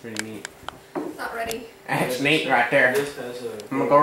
Pretty neat. Not ready. That's neat right there. This has a. I'm gonna go